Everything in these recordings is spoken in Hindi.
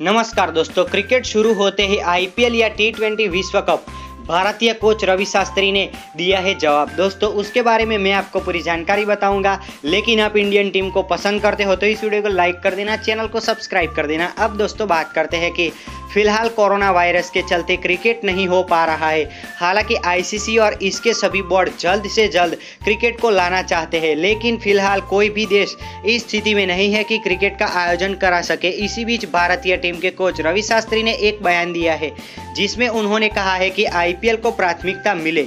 नमस्कार दोस्तों क्रिकेट शुरू होते ही आईपीएल या टी ट्वेंटी विश्व कप भारतीय कोच रवि शास्त्री ने दिया है जवाब। दोस्तों, उसके बारे में मैं आपको पूरी जानकारी बताऊँगा, लेकिन आप इंडियन टीम को पसंद करते हो तो इस वीडियो को लाइक कर देना, चैनल को सब्सक्राइब कर देना। अब दोस्तों, बात करते हैं कि फ़िलहाल कोरोना वायरस के चलते क्रिकेट नहीं हो पा रहा है। हालाँकि आईसीसी और इसके सभी बोर्ड जल्द से जल्द क्रिकेट को लाना चाहते हैं, लेकिन फ़िलहाल कोई भी देश इस स्थिति में नहीं है कि क्रिकेट का आयोजन करा सके। इसी बीच भारतीय टीम के कोच रवि शास्त्री ने एक बयान दिया है, जिसमें उन्होंने कहा है कि आईपीएल को प्राथमिकता मिले।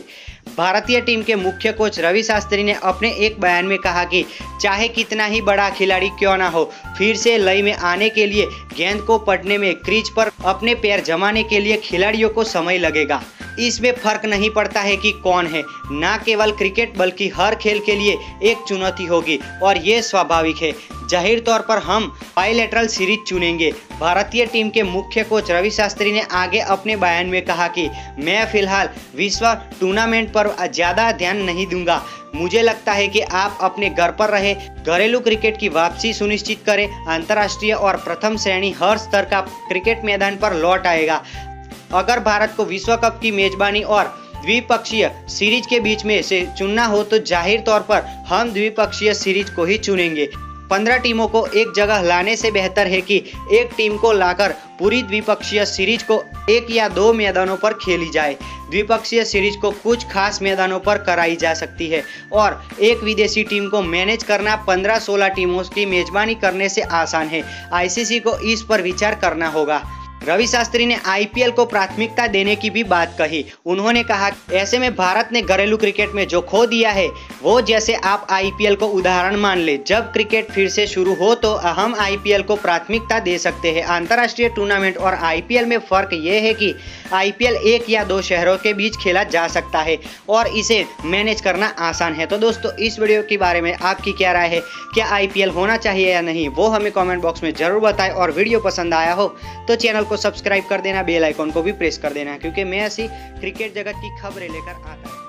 भारतीय टीम के मुख्य कोच रवि शास्त्री ने अपने एक बयान में कहा कि चाहे कितना ही बड़ा खिलाड़ी क्यों ना हो, फिर से लय में आने के लिए गेंद को पटने में क्रीज पर अपने पैर जमाने के लिए खिलाड़ियों को समय लगेगा। इसमें फ़र्क नहीं पड़ता है कि कौन है। न केवल क्रिकेट, बल्कि हर खेल के लिए एक चुनौती होगी, और ये स्वाभाविक है। ज़ाहिर तौर पर हम बायलेटरल सीरीज़ चुनेंगे। भारतीय टीम के मुख्य कोच रवि शास्त्री ने आगे अपने बयान में कहा कि, मैं फ़िलहाल विश्व टूर्नामेंट पर ज़्यादा ध्यान नहीं दूँगा। मुझे लगता है कि आप अपने घर पर रहे, घरेलू क्रिकेट की वापसी सुनिश्चित करें, अंतर्राष्ट्रीय और प्रथम श्रेणी हर स्तर का क्रिकेट मैदान पर लौट आएगा। अगर भारत को विश्व कप की मेजबानी और द्विपक्षीय सीरीज़ के बीच में से चुनना हो तो ज़ाहिर तौर पर हम द्विपक्षीय सीरीज़ को ही चुनेंगे। पंद्रह टीमों को एक जगह लाने से बेहतर है कि एक टीम को लाकर पूरी द्विपक्षीय सीरीज़ को एक या दो मैदानों पर खेली जाए। द्विपक्षीय सीरीज़ को कुछ खास मैदानों पर कराई जा सकती है और एक विदेशी टीम को मैनेज करना 15-16 टीमों की मेजबानी करने से आसान है। आईसीसी को इस पर विचार करना होगा। रवि शास्त्री ने आईपीएल को प्राथमिकता देने की भी बात कही। उन्होंने कहा, ऐसे में भारत ने घरेलू क्रिकेट में जो खो दिया है, वो जैसे आप आईपीएल को उदाहरण मान ले। जब क्रिकेट फिर से शुरू हो तो हम आईपीएल को प्राथमिकता दे सकते हैं। अंतर्राष्ट्रीय टूर्नामेंट और आईपीएल में फ़र्क ये है कि आईपीएल एक या दो शहरों के बीच खेला जा सकता है और इसे मैनेज करना आसान है। तो दोस्तों, इस वीडियो के बारे में आपकी क्या राय है? क्या आईपीएल होना चाहिए या नहीं? वो हमें कमेंट बॉक्स में ज़रूर बताएँ और वीडियो पसंद आया हो तो चैनल को सब्सक्राइब कर देना बेल आइकॉन को भी प्रेस कर देना, क्योंकि मैं ऐसी क्रिकेट जगत की खबरें लेकर आता हूँ।